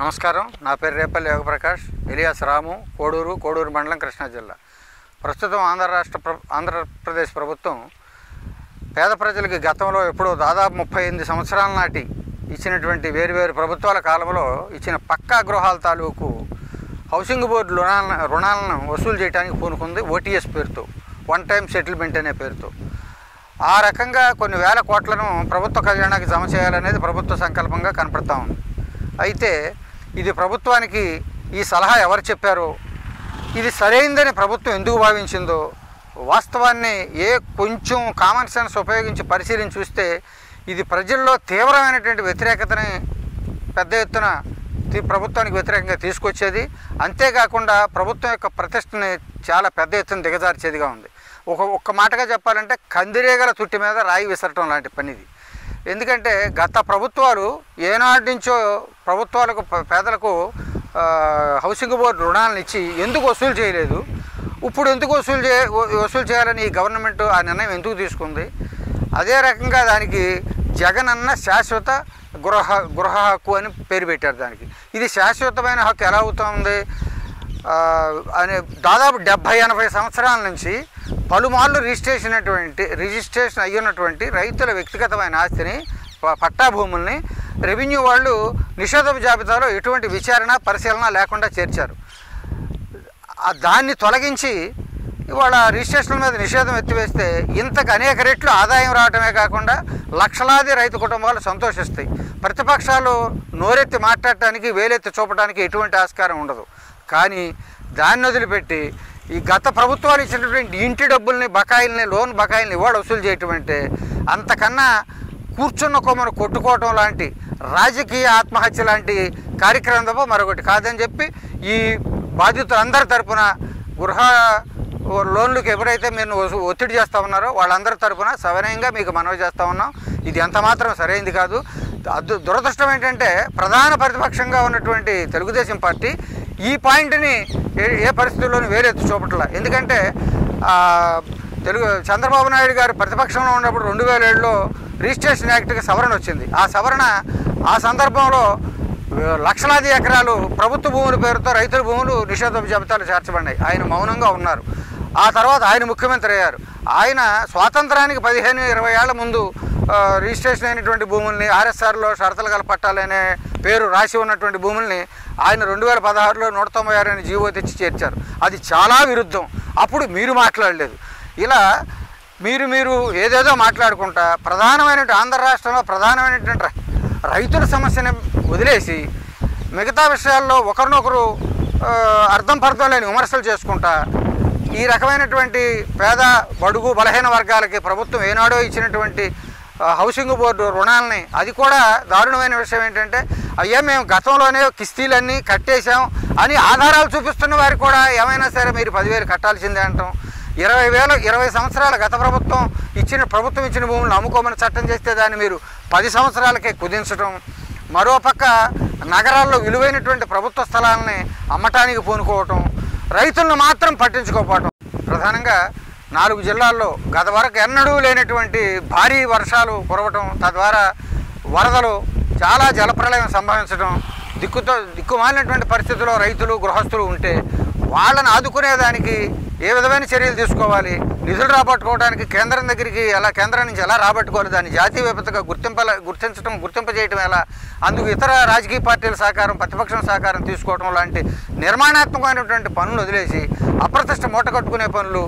నమస్కారం. నా పేరు రేపల్లి యోగప్రకాష్. ఎలియాస్ రాము కోడూరు కోడూరు మండలం కృష్ణా జిల్లా. ప్రస్తుతం ఆంధ్ర రాష్ట్ర ప్ర ఆంధ్రప్రదేశ్ ప్రభుత్వం పేద ప్రజలకి గతంలో ఎప్పుడో దాదాపు ముప్పై ఎనిమిది సంవత్సరాల నాటి ఇచ్చినటువంటి వేరువేరు ప్రభుత్వాల కాలంలో ఇచ్చిన పక్కా గృహాల తాలూకు హౌసింగ్ బోర్డు రుణాలను రుణాలను వసూలు చేయడానికి పూనుకుంది ఓటీఎస్ పేరుతో. వన్ టైం సెటిల్మెంట్ అనే పేరుతో. ఆ రకంగా కొన్ని వేల కోట్లను ప్రభుత్వ ఖజానాకి జమ చేయాలనేది ప్రభుత్వ సంకల్పంగా కనపడతా ఉంది. అయితే ఇది ప్రభుత్వానికి ఈ సలహా ఎవరు చెప్పారో? ఇది సరైందని ప్రభుత్వం ఎందుకు భావించిందో వాస్తవాన్ని ఏ కొంచెం కామన్ సెన్స్ ఉపయోగించి పరిశీలించి చూస్తే ఇది ప్రజల్లో తీవ్రమైనటువంటి వ్యతిరేకతని పెద్ద ఎత్తున ప్రభుత్వానికి వ్యతిరేకంగా తీసుకొచ్చేది. అంతేకాకుండా ప్రభుత్వం యొక్క ప్రతిష్టని చాలా పెద్ద ఎత్తున దిగజార్చేదిగా ఉంది. ఒక ఒక్క మాటగా చెప్పాలంటే కందిరేగల తుట్టి మీద రాయి విసరటం లాంటి పనిది. ఎందుకంటే గత ప్రభుత్వాలు ఏనాటి నుంచో ప్రభుత్వాలకు పేదలకు హౌసింగ్ బోర్డు రుణాలను ఇచ్చి ఎందుకు వసూలు చేయలేదు? ఇప్పుడు ఎందుకు వసూలు చే వసూలు చేయాలని ఈ గవర్నమెంట్ ఆ నిర్ణయం ఎందుకు తీసుకుంది? అదే రకంగా దానికి జగన్ అన్న శాశ్వత గృహ గృహ హక్కు అని పేరు పెట్టారు దానికి. ఇది శాశ్వతమైన హక్కు ఎలా అవుతుంది? అనే దాదాపు డెబ్భై ఎనభై సంవత్సరాల నుంచి పలుమార్లు రిజిస్ట్రేషన్ అయినటువంటి రిజిస్ట్రేషన్ అయ్యున్నటువంటి రైతుల వ్యక్తిగతమైన ఆస్తిని పట్టా భూముల్ని రెవెన్యూ వాళ్ళు నిషేధపు జాబితాలో ఎటువంటి విచారణ పరిశీలన లేకుండా చేర్చారు. దాన్ని తొలగించి ఇవాళ రిజిస్ట్రేషన్ల మీద నిషేధం ఎత్తివేస్తే ఇంతకు అనేక రెట్లు ఆదాయం రావటమే కాకుండా లక్షలాది రైతు కుటుంబాలు సంతోషిస్తాయి. ప్రతిపక్షాలు నోరెత్తి మాట్లాడటానికి వేలెత్తి చూపడానికి ఎటువంటి ఆస్కారం ఉండదు. కానీ దాన్ని వదిలిపెట్టి ఈ గత ప్రభుత్వాలు ఇచ్చినటువంటి ఇంటి డబ్బుల్ని బకాయిల్ని లోన్ బకాయిల్ని ఇవాడు వసూలు చేయటం అంటే అంతకన్నా కూర్చున్న కొమ్మను కొట్టుకోవటం లాంటి రాజకీయ ఆత్మహత్య లాంటి కార్యక్రమం తప్ప మరొకటి కాదని చెప్పి ఈ బాధితులందరి తరపున గృహ లోన్లకు ఎవరైతే మీరు ఒత్తిడి చేస్తూ ఉన్నారో వాళ్ళందరి తరపున సవినయంగా మీకు మనవి చేస్తూ ఉన్నాం. ఇది ఎంతమాత్రం సరైంది కాదు. దురదృష్టం ఏంటంటే ప్రధాన ప్రతిపక్షంగా ఉన్నటువంటి తెలుగుదేశం పార్టీ ఈ పాయింట్ని ఏ పరిస్థితుల్లోనూ వేరెత్తి చూపట్ల. ఎందుకంటే తెలుగు చంద్రబాబు నాయుడు గారు ప్రతిపక్షంలో ఉన్నప్పుడు రెండు వేల ఏడులో రిజిస్ట్రేషన్ యాక్ట్కి సవరణ వచ్చింది. ఆ సవరణ ఆ సందర్భంలో లక్షలాది ఎకరాలు ప్రభుత్వ భూముల పేరుతో రైతుల భూములు నిషేధం జాబితాలు చేర్చబడినాయి. ఆయన మౌనంగా ఉన్నారు. ఆ తర్వాత ఆయన ముఖ్యమంత్రి అయ్యారు. ఆయన స్వాతంత్రానికి పదిహేను ఇరవై ఏళ్ళ ముందు రిజిస్ట్రేషన్ అయినటువంటి భూముల్ని ఆర్ఎస్ఆర్లో షరతులు గల పట్టాలనే పేరు రాసి ఉన్నటువంటి భూముల్ని ఆయన రెండు వేల పదహారులో నూట తొంభై ఆరు అని జీవో తెచ్చి చేర్చారు. అది చాలా విరుద్ధం. అప్పుడు మీరు మాట్లాడలేదు. ఇలా మీరు మీరు ఏదేదో మాట్లాడుకుంటా ప్రధానమైనటువంటి ఆంధ్ర రాష్ట్రంలో ప్రధానమైనటువంటి రైతుల సమస్యని వదిలేసి మిగతా విషయాల్లో ఒకరినొకరు అర్థం పర్థం లేని విమర్శలు చేసుకుంటా ఈ రకమైనటువంటి పేద బడుగు బలహీన వర్గాలకి ప్రభుత్వం ఏనాడో ఇచ్చినటువంటి హౌసింగ్ బోర్డు రుణాలని. అది కూడా దారుణమైన విషయం ఏంటంటే అయ్యా మేము గతంలోనే కిస్తీలన్నీ కట్టేశాం అని ఆధారాలు చూపిస్తున్న వారికి కూడా ఏమైనా సరే మీరు పదివేలు కట్టాల్సిందే అంటాం. ఇరవై వేల ఇరవై సంవత్సరాల గత ప్రభుత్వం ఇచ్చిన ప్రభుత్వం ఇచ్చిన భూములను అమ్ముకోమని చట్టం చేస్తే దాన్ని మీరు పది సంవత్సరాలకే కుదించడం. మరోపక్క నగరాల్లో విలువైనటువంటి ప్రభుత్వ స్థలాలని అమ్మటానికి పూనుకోవటం. రైతులను మాత్రం పట్టించుకోకపోవటం. ప్రధానంగా నాలుగు జిల్లాల్లో గత వరకు ఎన్నడూ లేనటువంటి భారీ వర్షాలు కురవటం తద్వారా వరదలు చాలా జలప్రలయం సంభవించడం దిక్కుతో దిక్కుమాలినటువంటి పరిస్థితుల్లో రైతులు గృహస్థులు ఉంటే వాళ్ళని ఆదుకునేదానికి ఏ విధమైన చర్యలు తీసుకోవాలి? నిధులు రాబట్టుకోవడానికి కేంద్రం దగ్గరికి ఎలా కేంద్రం నుంచి ఎలా రాబట్టుకోవాలి? దాన్ని జాతీయ విపత్తుగా గుర్తింప గుర్తించడం గుర్తింపజేయటం ఎలా? అందుకు ఇతర రాజకీయ పార్టీల సహకారం ప్రతిపక్షం సహకారం తీసుకోవడం లాంటి నిర్మాణాత్మకమైనటువంటి పనులు వదిలేసి అప్రతిష్ట మూట కట్టుకునే పనులు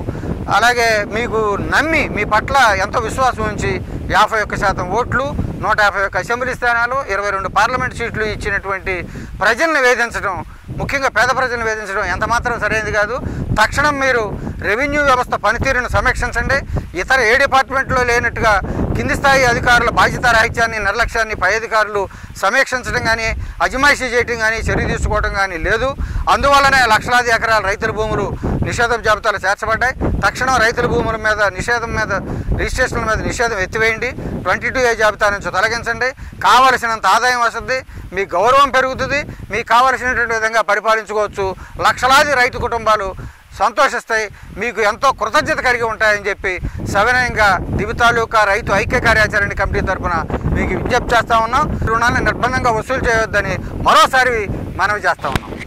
అలాగే మీకు నమ్మి మీ పట్ల ఎంతో విశ్వాసం ఉంచి యాభై ఒక్క శాతం ఓట్లు నూట యాభై ఒక్క అసెంబ్లీ స్థానాలు ఇరవై రెండు పార్లమెంట్ సీట్లు ఇచ్చినటువంటి ప్రజల్ని వేధించడం ముఖ్యంగా పేద ప్రజలను వేధించడం ఎంత మాత్రం సరైనది కాదు. తక్షణం మీరు రెవెన్యూ వ్యవస్థ పనితీరును సమీక్షించండి. ఇతర ఏ డిపార్ట్మెంట్లో లేనట్టుగా కింది స్థాయి అధికారుల బాధ్యత రాహిత్యాన్ని నిర్లక్ష్యాన్ని పై అధికారులు సమీక్షించడం కానీ అజమాయిషీ చేయటం కానీ చర్య తీసుకోవడం కానీ లేదు. అందువల్లనే లక్షలాది ఎకరాల రైతుల భూములు నిషేధం జాబితాలో చేర్చబడ్డాయి. తక్షణం రైతుల భూముల మీద నిషేధం మీద రిజిస్ట్రేషన్ల మీద నిషేధం ఎత్తివేయండి. ట్వంటీ టూ ఏ జాబితా నుంచి తొలగించండి. కావలసినంత ఆదాయం వస్తుంది. మీ గౌరవం పెరుగుతుంది. మీకు కావలసినటువంటి విధంగా పరిపాలించుకోవచ్చు. లక్షలాది రైతు కుటుంబాలు సంతోషిస్తాయి. మీకు ఎంతో కృతజ్ఞత కలిగి ఉంటాయని చెప్పి సవినయంగా దివి తాలూకా రైతు ఐక్య కార్యాచరణ కమిటీ తరఫున మీకు విజ్ఞప్తి చేస్తా ఉన్నాం. రుణాన్ని నిర్బంధంగా వసూలు చేయవద్దని మరోసారి మనవి చేస్తా ఉన్నాం.